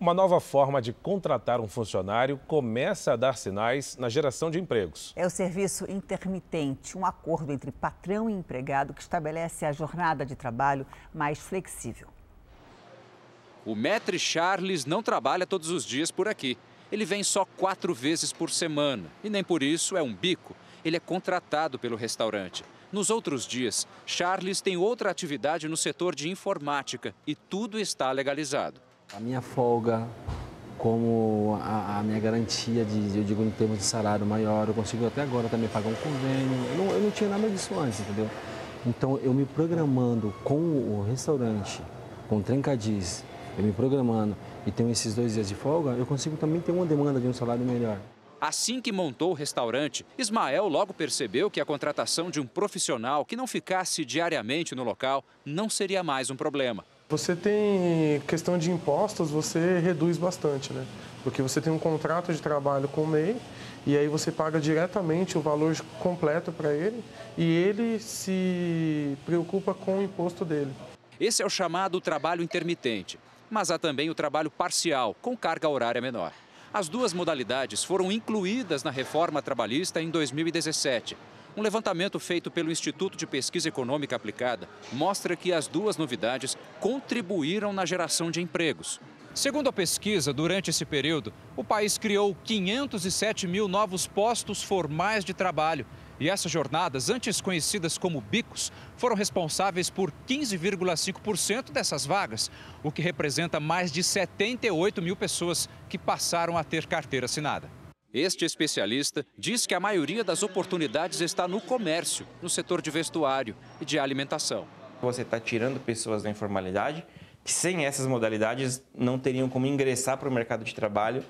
Uma nova forma de contratar um funcionário começa a dar sinais na geração de empregos. É o serviço intermitente, um acordo entre patrão e empregado que estabelece a jornada de trabalho mais flexível. O Maître Charles não trabalha todos os dias por aqui. Ele vem só quatro vezes por semana e nem por isso é um bico. Ele é contratado pelo restaurante. Nos outros dias, Charles tem outra atividade no setor de informática e tudo está legalizado. A minha folga, como a, a, minha garantia de, eu digo, em termos de salário maior, eu consigo até agora também pagar um convênio. Eu não, eu não tinha nada disso antes, entendeu? Então, eu me programando com o restaurante, com o Trencadiz, eu me programando e tenho esses dois dias de folga, eu consigo também ter uma demanda de um salário melhor. Assim que montou o restaurante, Ismael logo percebeu que a contratação de um profissional que não ficasse diariamente no local não seria mais um problema. Você tem questão de impostos, você reduz bastante, né? Porque você tem um contrato de trabalho com o MEI e aí você paga diretamente o valor completo para ele e ele se preocupa com o imposto dele. Esse é o chamado trabalho intermitente, mas há também o trabalho parcial, com carga horária menor. As duas modalidades foram incluídas na reforma trabalhista em 2017. Um levantamento feito pelo Instituto de Pesquisa Econômica Aplicada mostra que as duas novidades contribuíram na geração de empregos. Segundo a pesquisa, durante esse período, o país criou 507 mil novos postos formais de trabalho. E essas jornadas, antes conhecidas como bicos, foram responsáveis por 15,5% dessas vagas, o que representa mais de 78 mil pessoas que passaram a ter carteira assinada. Este especialista diz que a maioria das oportunidades está no comércio, no setor de vestuário e de alimentação. Você está tirando pessoas da informalidade que, sem essas modalidades, não teriam como ingressar para o mercado de trabalho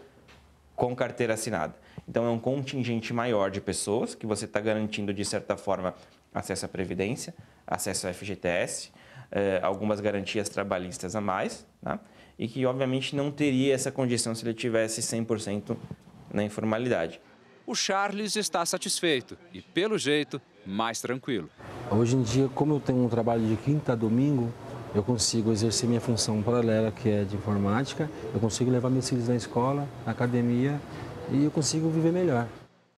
com carteira assinada. Então, é um contingente maior de pessoas que você está garantindo, de certa forma, acesso à Previdência, acesso ao FGTS, eh, algumas garantias trabalhistas a mais, né? e que, obviamente, não teria essa condição se ele tivesse 100% na informalidade. O Charles está satisfeito e, pelo jeito, mais tranquilo. Hoje em dia, como eu tenho um trabalho de quinta a domingo, eu consigo exercer minha função paralela, que é de informática, eu consigo levar meus filhos na escola, na academia e eu consigo viver melhor.